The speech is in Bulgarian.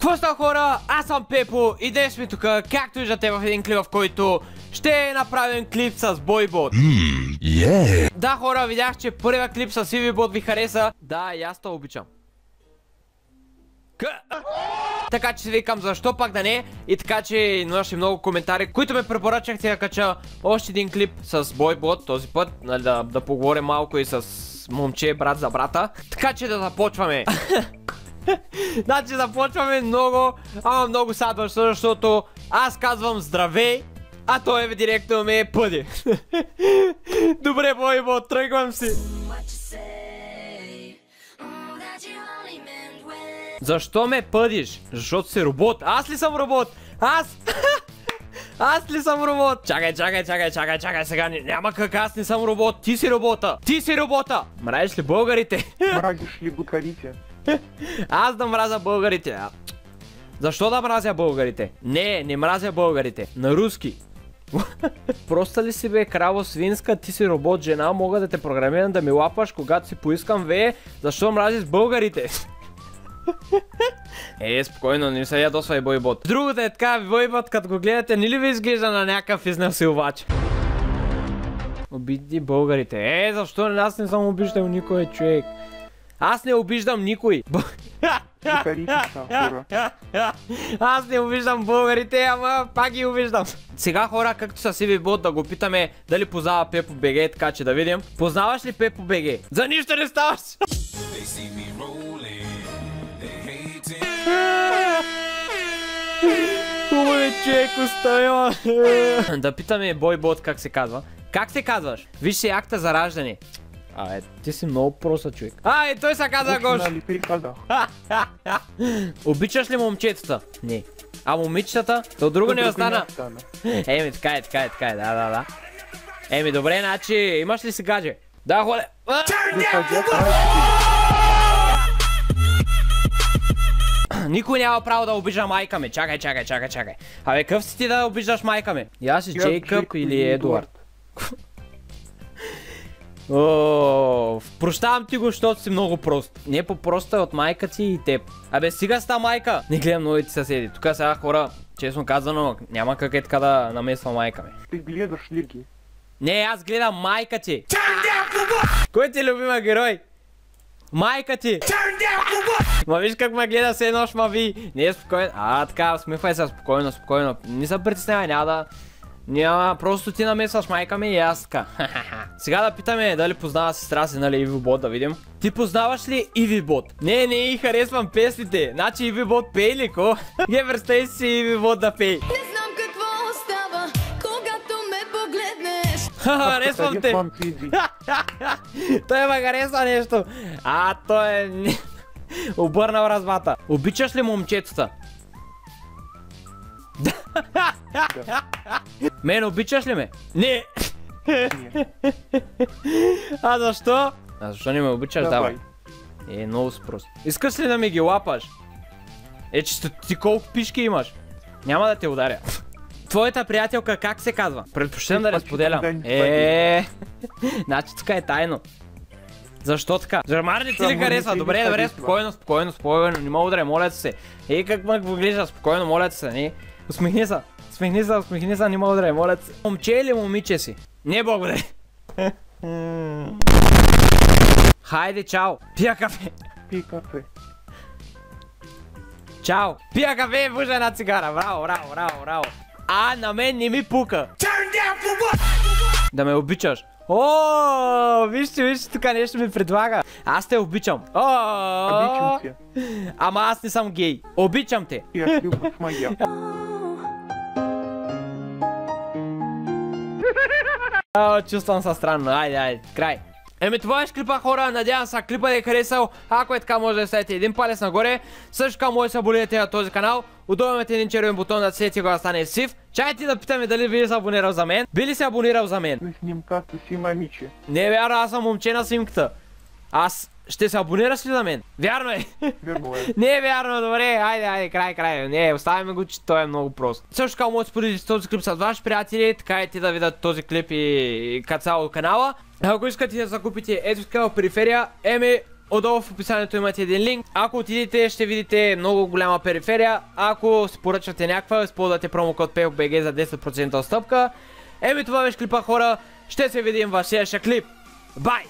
Какво става хора? Аз съм Пепо и днес сме тук, както виждате в един клип, в който ще направим клип с Бойбот. Yeah. Да хора, видях, че първият клип с Ивибот ви хареса. Да, и аз те обичам. К... Така че си викам защо пак да не и така че имаше много коментари, които ме препоръчахте да кача още един клип с Бойбот този път, нали, да, да поговорим малко и с момче, брат за брата. Така че да започваме. значи започваме много, ама много садващо, защото аз казвам здравей, а той е директно ме пъди. Добре, Бойбот, тръгвам си. Защо ме пъдиш? Защото си робот. Аз ли съм робот? Аз! Аз ли съм робот? Чакай, чакай, чакай, чакай, чакай, сега ня- няма как аз не съм робот. Ти си робота. Ти си робота. Мразиш ли българите? Мразиш ли букарите? аз да мразя българите. Защо да мразя българите? Не, не мразя българите. На руски. Просто ли си бе краво свинска, ти си робот жена, мога да те програмирам да ми лапаш, когато си поискам вее, защо мразиш българите? Е, спокойно, не се ядосвай бойбот. Другото е така, бойбот, като го гледате, не ли ви изглежда на някакъв изнасилвач? Обиди българите. Е, защо аз не съм обиждал никой човек. Аз не обиждам никой. Аз не обиждам българите, ама пак ги обиждам. Сега хора, както са си бот, да го питаме дали познава Пепо БГ, така че да видим. Познаваш ли Пепо БГ? За нищо не ставаш! Хубави човек, оставя. да питаме Бойбот как се казва. Как се казваш? Виж си акта за раждане. А, е, ти си много проста човек. А, е, той се казва Гош. Обичаш ли момчетата? Не. А момичетата? То друго не остана. Еми, така е, така е, така е, да, да, да. Еми, добре, значи, имаш ли си гадже? Да, холе. Никой няма право да обижда майка ми. Чакай, чакай, чакай, чакай. Абе, къв си ти да обиждаш майка ми? И аз си Джейкъб или Едуард? О, прощавам ти го, защото си много прост. Не по-проста от майка ти и теб. Абе, стига с та майка! Не гледам новите съседи. Тук сега хора, честно казано, няма как е така да намесва майка ми. Ти гледаш ли ги? Не, аз гледам майка ти. Кой ти е любима герой? Майка ти! Ма виж как ме гледа се едно ма ви. Не е спокойно. А, така, смихвай се спокойно, спокойно. Не се притеснявай, няма да... Няма, просто ти намесваш майка ми и аз така. Сега да питаме дали познава сестра си, нали, Иви Бот, да видим. Ти познаваш ли Иви Бот? Не, не, и харесвам песните. Значи Иви Бот пей ли, ко? Ге, представи си Иви Бот да пей. Не знам какво става, когато ме погледнеш. Харесвам те. Той ме харесва нещо. А, той е... не- Обърнал размата. Обичаш ли момчетата? Мен обичаш ли ме? Не. А защо? А защо не ме обичаш? Давай. Е, много си прост. Искаш ли да ми ги лапаш? Е, че ти- колко пишки имаш? Няма да те ударя. Твоята приятелка как се казва? Предпочитам да не споделям. да Е, значи тук е тайно. Защо така? Жармар не ти ли харесва? Добре, добре, спокойно, спокойно, спокойно, не мога ударя, моля се. Ей, как ме го гледаш, спокойно, моля се, не? Усмихни се, усмихни се, усмихни се, не мога ударя, моля се. Момче или момиче си? Не, благодаря. Хайде, чао. Пия кафе. Пи кафе. Чао! Пия кафе и пуша една цигара. Браво, браво, браво, браво. А, на мен не ми пука. Да ме обичаш. О, вижте, вижте, тук нещо ми предлага. Аз те обичам. О, Обичам те. Ама аз не съм гей. Обичам те. И аз любов моя. О, чувствам се странно. Айде, айде, край. Еми това е клипа хора, надявам се клипа да е харесал. Ако е така може да ставите един палец нагоре. Също така може да се абонирате на този канал. Удобен един червен бутон да цвети го да стане сив. Чайте да питаме дали ви се абонирал за мен. Би ли се абонирал за мен? На снимката си момиче. Не вярно, аз съм момче на снимката. Аз ще се абонираш ли за мен? Вярно е. Верно е. Не е вярно, добре, айде, айде, край, край. Не, оставяме го, че той е много прост. Също така може да споделите този клип с ваши приятели, така и те да видят този клип и, цяло канала. Ако искате да закупите ето такава периферия, еми, Отдолу в описанието имате един линк. Ако отидете, ще видите много голяма периферия. Ако си поръчвате някаква, използвате промокод PEOBG за 10% отстъпка. Еми това беше клипа хора. Ще се видим в следващия клип. Бай!